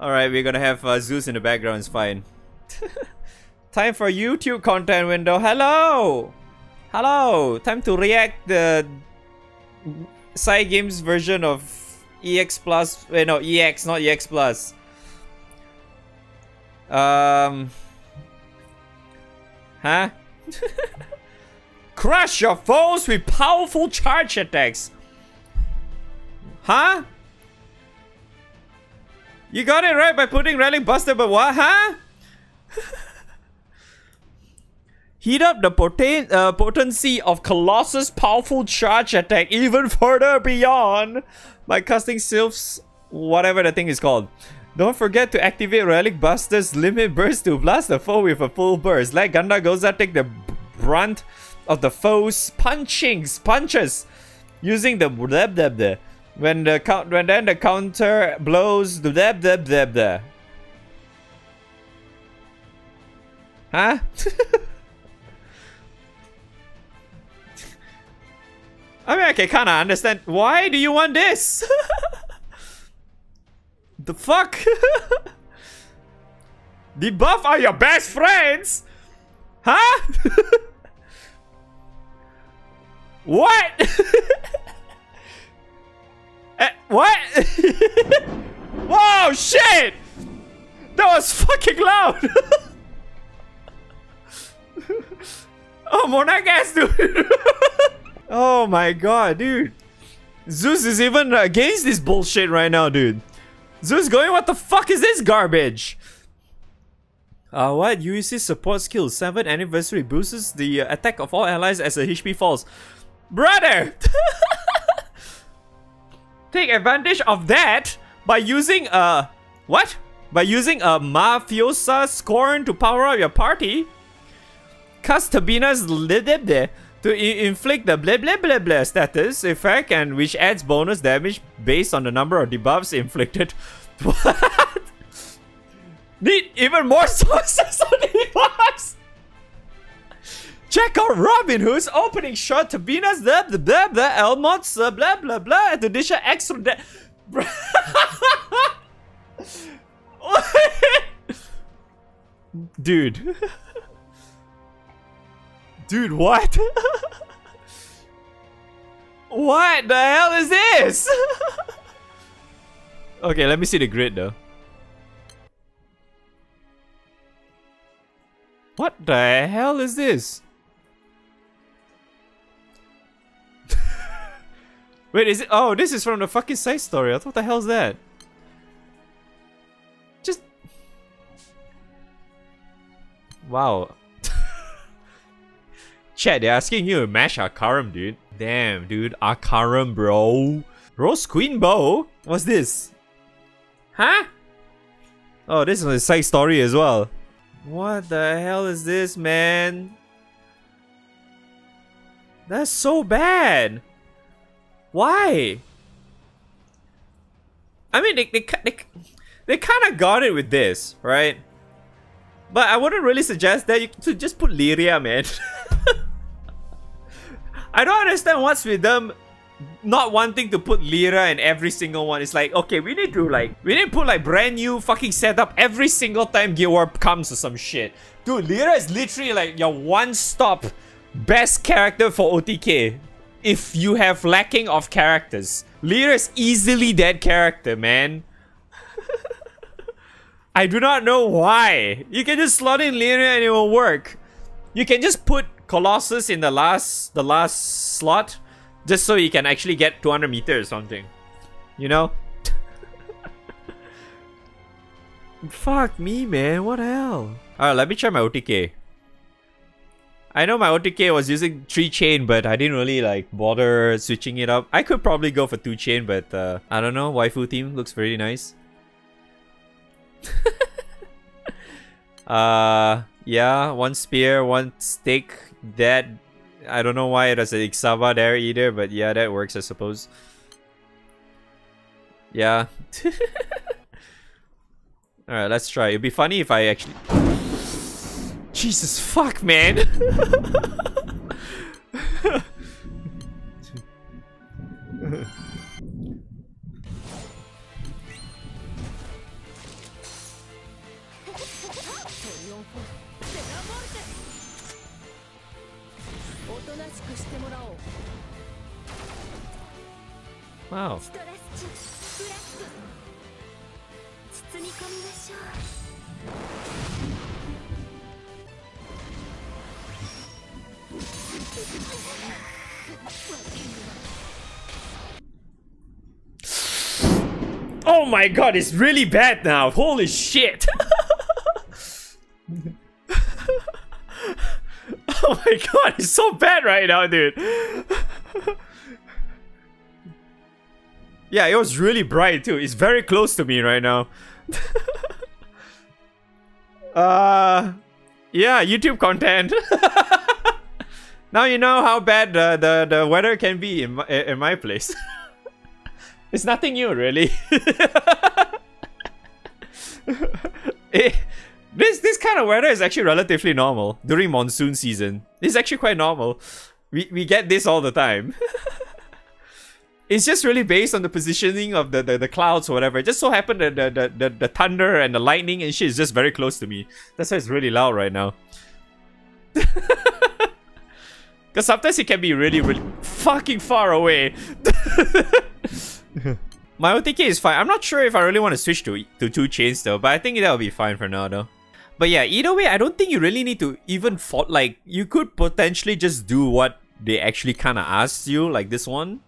Alright, we're gonna have uh, Zeus in the background, it's fine. Time for YouTube content window. Hello! Hello! Time to react the Cygames version of EX Plus. Wait, no, EX, not EX Plus. Um. Huh? Crush your foes with powerful charge attacks. Huh? You got it right by putting Relic Buster, but what, huh? Heat up the poten uh, potency of Colossus' powerful charge attack even further beyond by casting Sylph's whatever the thing is called. Don't forget to activate Relic Buster's limit burst to blast the foe with a full burst. Let Ganda take the brunt of the foe's punchings, punches, using the blah blah. When the count, when then the counter blows the blah blah blah blah. Huh? I mean, I can kind of understand. Why do you want this? the fuck? the buff are your best friends? Huh? what? Uh, what? Whoa, shit! That was fucking loud! oh, Monarch ass, dude! Oh my god, dude. Zeus is even against this bullshit right now, dude. Zeus going, what the fuck is this garbage? Uh, what? UEC support skill 7th anniversary boosts the attack of all allies as a HP falls. Brother! Take advantage of that by using a... What? By using a Mafiosa Scorn to power up your party? Cast Tabina's Lidebde to inflict the blah blah blah blah status effect and which adds bonus damage based on the number of debuffs inflicted. What? Need even more sources on debuffs! Check out Robin Hood's opening shot to Venus blah blah blah blah Elmont's uh, blah blah blah dish extra da Dude. Dude, what? what the hell is this? okay, let me see the grid though. What the hell is this? Wait, is it? Oh, this is from the fucking side story. I thought, what the hell's that? Just. Wow. Chat, they're asking you to mash Akaram, dude. Damn, dude. Akaram, bro. Rose Queen Bow? What's this? Huh? Oh, this is a side story as well. What the hell is this, man? That's so bad. Why? I mean, they, they, they, they kind of got it with this, right? But I wouldn't really suggest that you to just put Lyria, man. I don't understand what's with them not wanting to put Lyra in every single one. It's like, okay, we need to like, we need to put like brand new fucking setup every single time Guild War comes or some shit. Dude, Lyra is literally like your one-stop best character for OTK. If you have lacking of characters. Lyra is easily that character, man. I do not know why. You can just slot in Lyra and it will work. You can just put Colossus in the last the last slot just so you can actually get 200 meters or something. You know? Fuck me, man. What the hell? Alright, let me try my OTK. I know my OTK was using 3 chain, but I didn't really like bother switching it up. I could probably go for 2 chain, but uh, I don't know. Waifu team looks very nice. uh, yeah, one spear, one stick, that I don't know why it has an Ixaba there either, but yeah, that works I suppose. Yeah. Alright, let's try. It'd be funny if I actually... Jesus fuck, man! wow. Oh my god, it's really bad now. Holy shit. oh my god, it's so bad right now, dude. yeah, it was really bright too. It's very close to me right now. uh yeah, YouTube content. now you know how bad the, the, the weather can be in my, in my place. It's nothing new, really. Eh, this this kind of weather is actually relatively normal during monsoon season. It's actually quite normal. We we get this all the time. it's just really based on the positioning of the, the, the clouds or whatever. It just so happened that the, the, the, the thunder and the lightning and shit is just very close to me. That's why it's really loud right now. Because sometimes it can be really, really fucking far away. My OTK is fine. I'm not sure if I really want to switch to to two chains though, but I think that'll be fine for now though. But yeah, either way, I don't think you really need to even fought like you could potentially just do what they actually kind of asked you, like this one.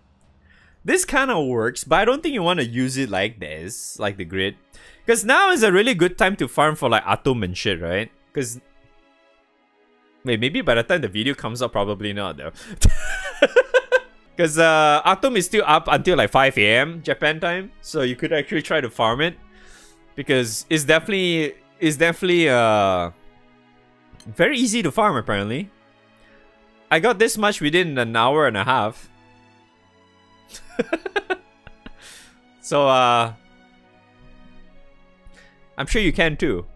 This kind of works, but I don't think you want to use it like this, like the grid. Because now is a really good time to farm for like Atom and shit, right? Because Wait, maybe by the time the video comes out, probably not though. Because uh, Atom is still up until like 5 a.m. Japan time, so you could actually try to farm it. Because it's definitely it's definitely uh very easy to farm apparently. I got this much within an hour and a half. so uh I'm sure you can too.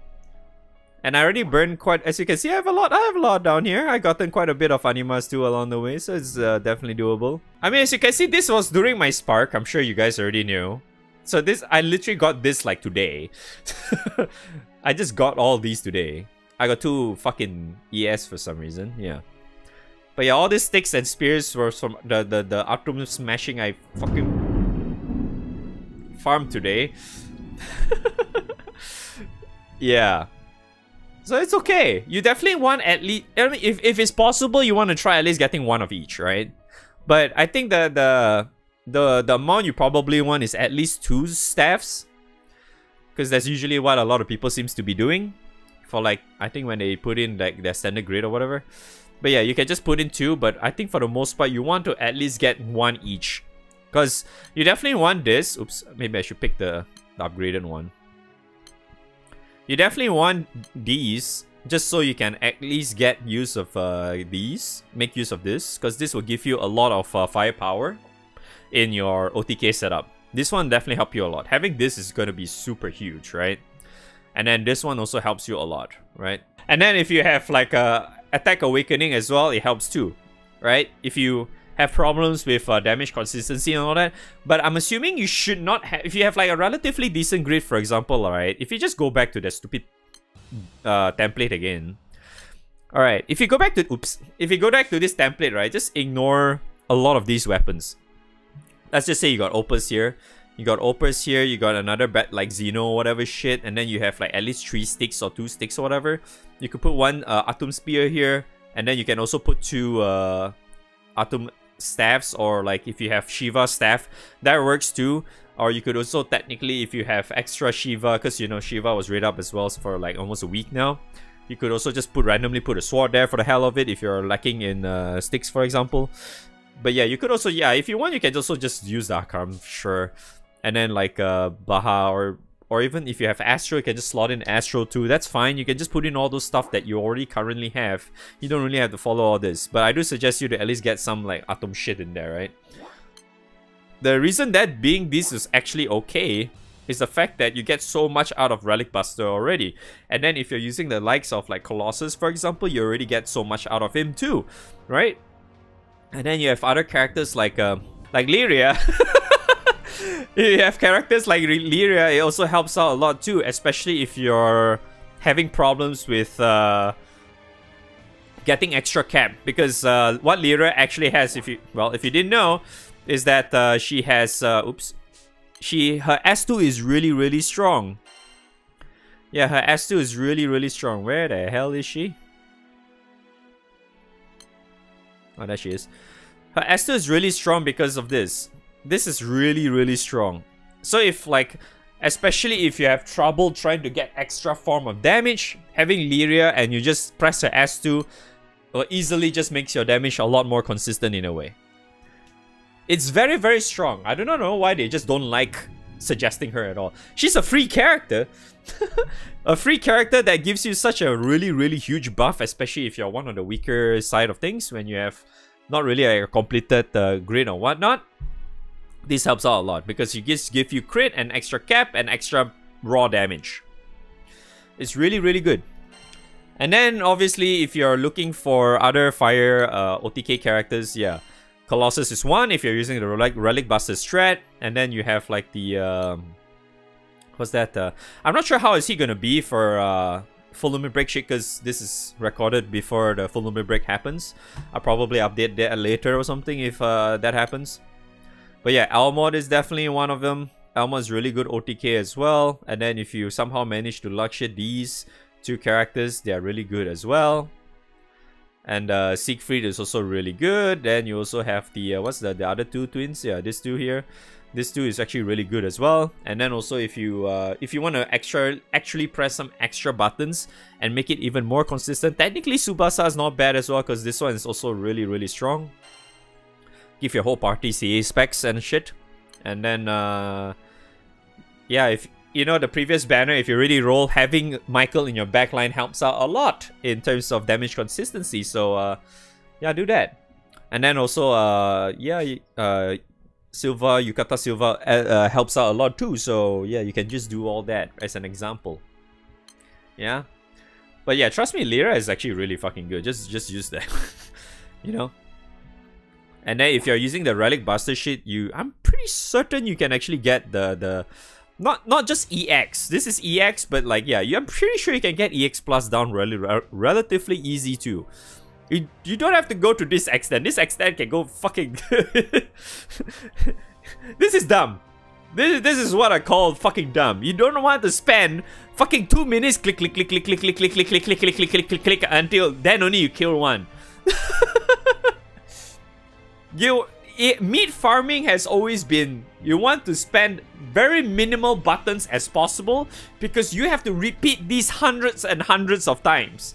And I already burned quite, as you can see, I have a lot, I have a lot down here. I gotten quite a bit of animas too along the way, so it's uh, definitely doable. I mean, as you can see, this was during my spark. I'm sure you guys already knew. So this, I literally got this like today. I just got all these today. I got two fucking ES for some reason, yeah. But yeah, all these sticks and spears were from the, the, the Atom smashing I fucking farmed today. yeah. So it's okay. You definitely want at least, I mean, if, if it's possible, you want to try at least getting one of each, right? But I think the, the, the, the amount you probably want is at least two staffs. Because that's usually what a lot of people seems to be doing. For like, I think when they put in like their standard grid or whatever. But yeah, you can just put in two, but I think for the most part, you want to at least get one each. Because you definitely want this. Oops, maybe I should pick the, the upgraded one. You definitely want these just so you can at least get use of uh, these, make use of this, because this will give you a lot of uh, firepower in your OTK setup. This one definitely help you a lot. Having this is going to be super huge, right? And then this one also helps you a lot, right? And then if you have like a attack awakening as well, it helps too, right? If you have problems with uh, damage consistency and all that. But I'm assuming you should not have, if you have like a relatively decent grid, for example, alright, if you just go back to the stupid uh, template again. Alright, if you go back to, oops, if you go back to this template, right, just ignore a lot of these weapons. Let's just say you got Opus here, you got Opus here, you got another bat like Xeno whatever shit, and then you have like at least three sticks or two sticks or whatever. You could put one uh, Atom Spear here, and then you can also put two uh, Atom staffs or like if you have Shiva staff, that works too. Or you could also technically, if you have extra Shiva, because you know Shiva was read up as well for like almost a week now. You could also just put randomly put a sword there for the hell of it if you're lacking in uh, sticks, for example. But yeah, you could also, yeah, if you want, you can also just use the Akaram, sure. And then like uh, Baha or or even if you have Astro, you can just slot in Astro too. That's fine. You can just put in all those stuff that you already currently have. You don't really have to follow all this. But I do suggest you to at least get some like Atom shit in there, right? The reason that being this is actually okay is the fact that you get so much out of Relic Buster already. And then if you're using the likes of like Colossus, for example, you already get so much out of him too, right? And then you have other characters like uh, like Lyria. you have characters like Lyria, it also helps out a lot too, especially if you're having problems with uh, getting extra cap because uh, what Lyria actually has, if you well, if you didn't know, is that uh, she has uh, oops, she her S2 is really really strong. Yeah, her S2 is really really strong. Where the hell is she? Oh, there she is. Her S2 is really strong because of this. This is really really strong. So if like especially if you have trouble trying to get extra form of damage, having Lyria and you just press her S2 will easily just makes your damage a lot more consistent in a way. It's very, very strong. I do not know why they just don't like suggesting her at all. She's a free character. a free character that gives you such a really, really huge buff, especially if you're one of the weaker side of things when you have not really a completed uh, grid or whatnot. This helps out a lot because you just give you crit and extra cap and extra raw damage. It's really, really good. And then obviously if you're looking for other fire uh, OTK characters, yeah. Colossus is one if you're using the Relic, Relic Buster strat. And then you have like the... Um, what's that? Uh, I'm not sure how is he gonna be for uh, Full Limit Break shit because this is recorded before the Full Limit Break happens. I'll probably update that later or something if uh, that happens. But yeah, Almod is definitely one of them. Almod is really good OTK as well. And then if you somehow manage to shit these two characters, they are really good as well. And uh, Siegfried is also really good. Then you also have the, uh, what's the, the other two twins? Yeah, this two here. This two is actually really good as well. And then also if you uh, if you want to extra actually press some extra buttons and make it even more consistent, technically Tsubasa is not bad as well because this one is also really, really strong. Give your whole party CA specs and shit. And then, uh, yeah, if you know, the previous banner, if you really roll, having Michael in your backline helps out a lot in terms of damage consistency. So, uh, yeah, do that. And then also, uh, yeah, uh, Silva, Yukata Silva uh, uh, helps out a lot too. So, yeah, you can just do all that as an example. Yeah. But yeah, trust me, Lyra is actually really fucking good. Just, just use that. you know? And then if you're using the Relic Buster shit, you I'm pretty certain you can actually get the the not not just EX. This is EX, but like yeah, I'm pretty sure you can get EX plus down really relatively easy too. You, you don't have to go to this extent. This extent can go fucking. this is dumb. This, this is what I call fucking dumb. You don't want to spend fucking two minutes click click click click click click click click click click click click click click until then only you kill one. You it, meat farming has always been you want to spend very minimal buttons as possible because you have to repeat these hundreds and hundreds of times.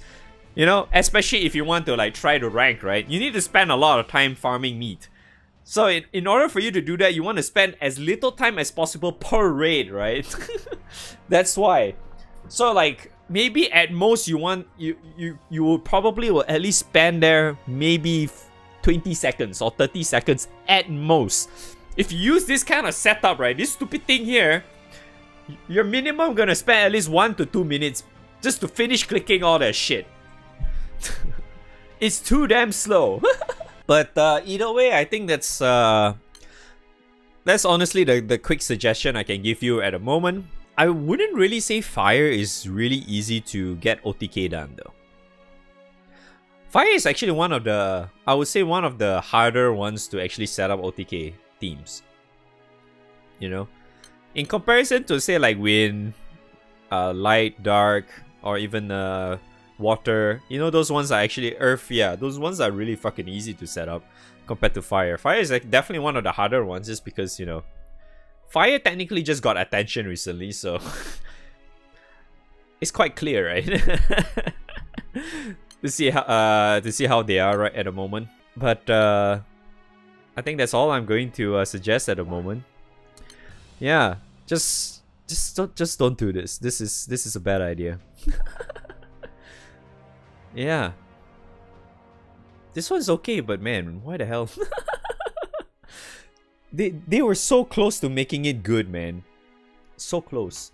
You know, especially if you want to like try to rank, right? You need to spend a lot of time farming meat. So in, in order for you to do that, you want to spend as little time as possible per raid, right? That's why. So like maybe at most you want you you you will probably will at least spend there maybe 20 seconds or 30 seconds at most. If you use this kind of setup, right, this stupid thing here, you're minimum gonna spend at least 1 to 2 minutes just to finish clicking all that shit. it's too damn slow. but uh, either way, I think that's uh, that's honestly the, the quick suggestion I can give you at the moment. I wouldn't really say fire is really easy to get OTK done though. Fire is actually one of the, I would say one of the harder ones to actually set up OTK teams. You know? In comparison to say like wind, uh, light, dark, or even uh, water, you know those ones are actually earth, yeah, those ones are really fucking easy to set up compared to fire. Fire is like definitely one of the harder ones just because, you know, fire technically just got attention recently, so it's quite clear, right? to see how uh to see how they are right at the moment. But uh, I think that's all I'm going to uh, suggest at the moment. Yeah, just just don't just don't do this. This is this is a bad idea. yeah. This one's okay, but man, why the hell? they they were so close to making it good, man. So close.